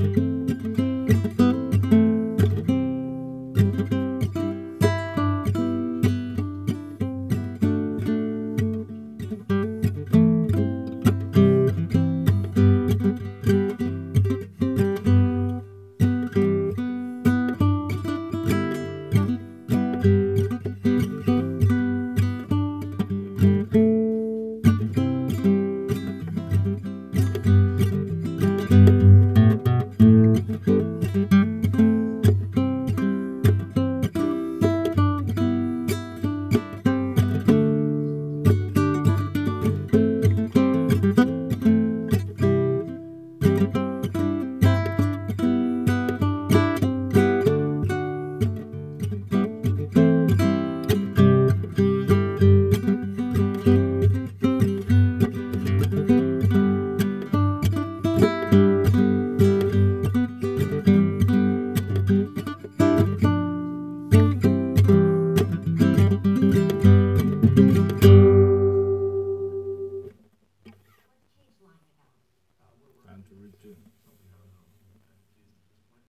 Time to return.